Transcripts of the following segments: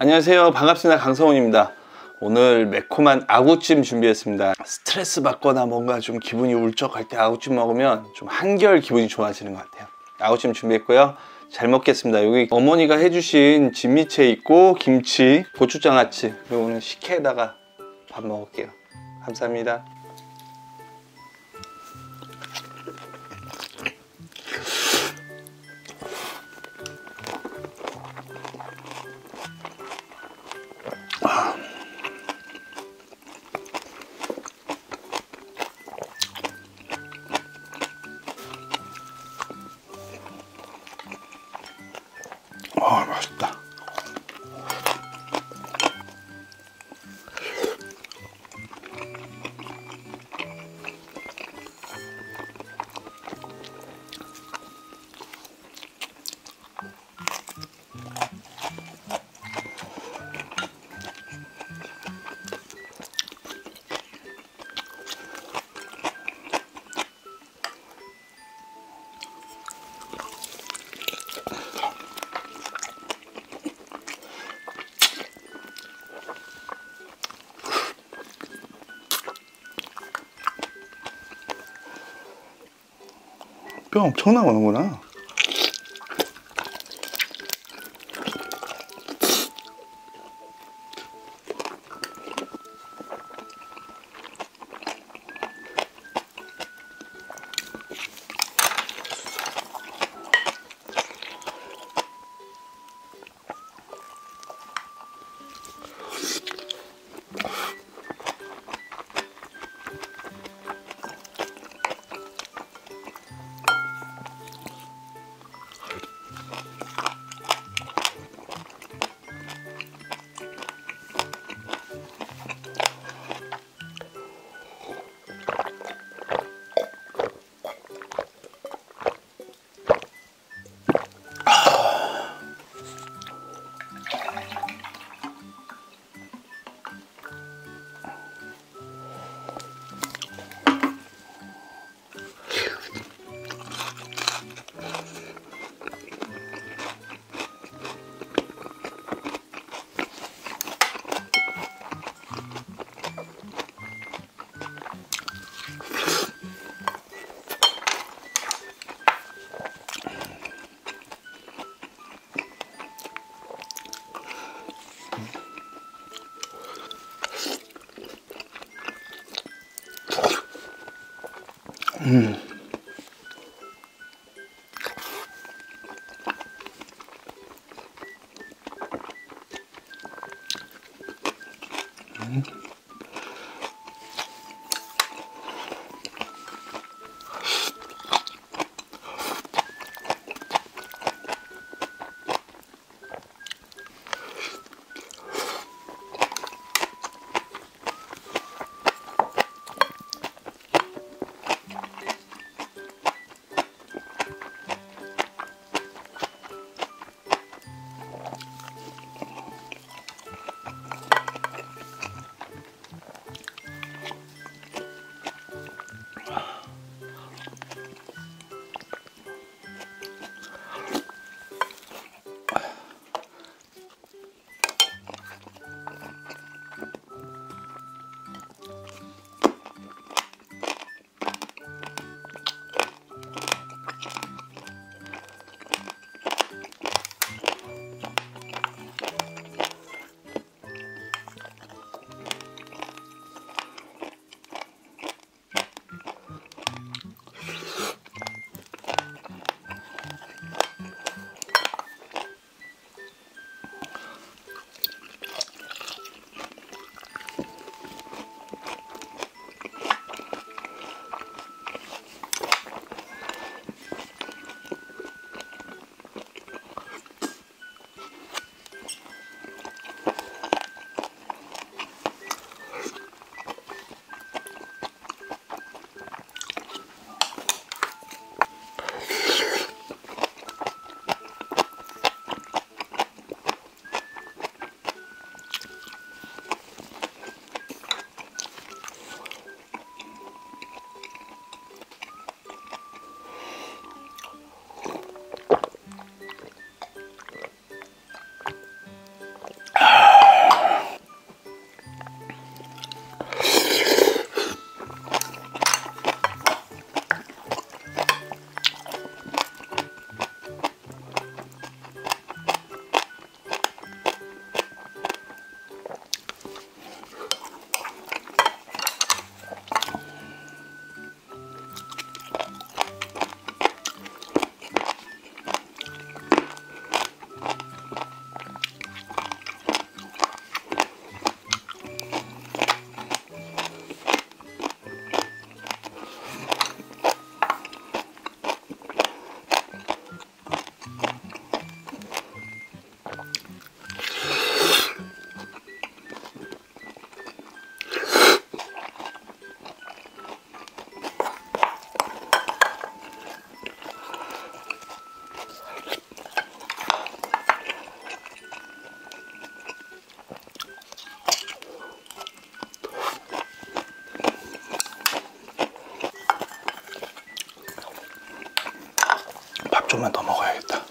안녕하세요. 반갑습니다. 강성훈입니다. 오늘 매콤한 아구찜 준비했습니다. 스트레스 받거나 뭔가 좀 기분이 울적할 때 아구찜 먹으면 좀 한결 기분이 좋아지는 것 같아요. 아구찜 준비했고요. 잘 먹겠습니다. 여기 어머니가 해주신 진미채 있고 김치 고추장아찌. 그리고 오늘 식혜에다가 밥 먹을게요. 감사합니다 아 맛있다 뼈 엄청 나오는구나 좀만 더 먹어야겠다.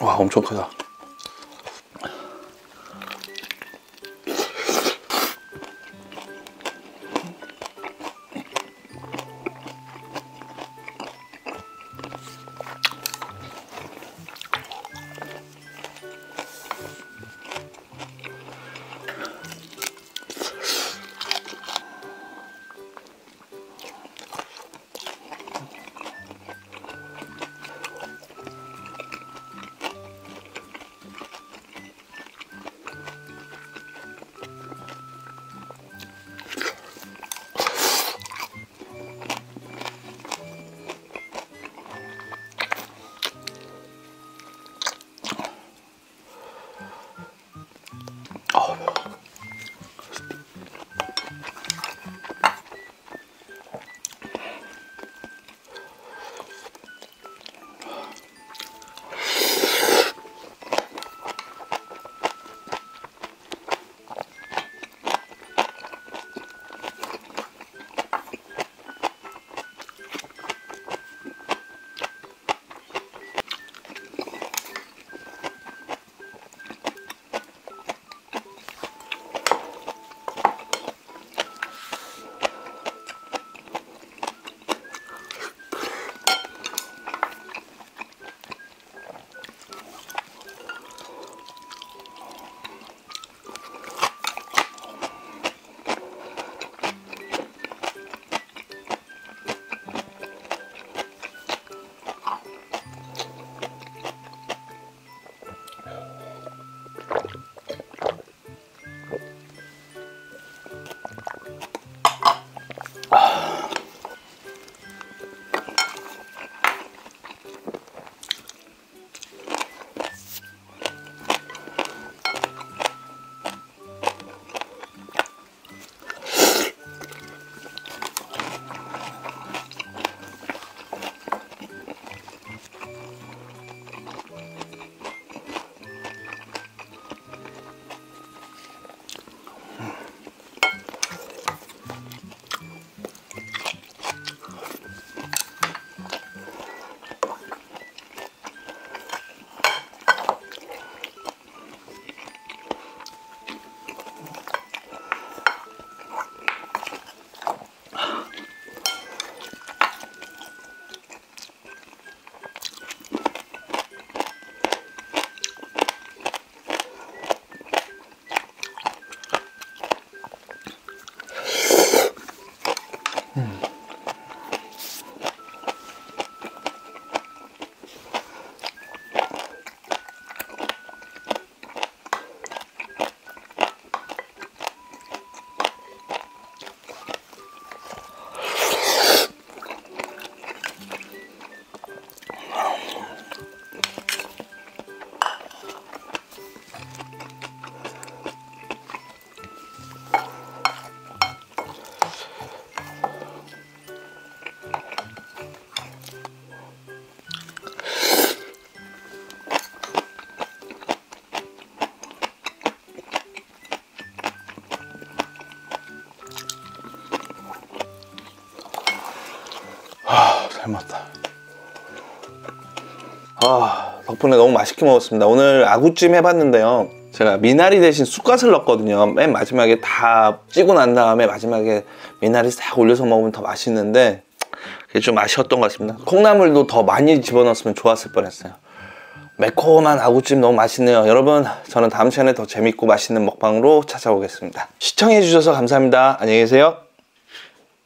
와 엄청 크다. 아, 덕분에 너무 맛있게 먹었습니다. 오늘 아구찜 해봤는데요. 제가 미나리 대신 쑥갓을 넣었거든요. 맨 마지막에 다 찌고 난 다음에 마지막에 미나리 싹 올려서 먹으면 더 맛있는데 그게 좀 아쉬웠던 것 같습니다. 콩나물도 더 많이 집어넣었으면 좋았을 뻔했어요. 매콤한 아구찜 너무 맛있네요. 여러분, 저는 다음 시간에 더 재밌고 맛있는 먹방으로 찾아오겠습니다. 시청해주셔서 감사합니다. 안녕히 계세요.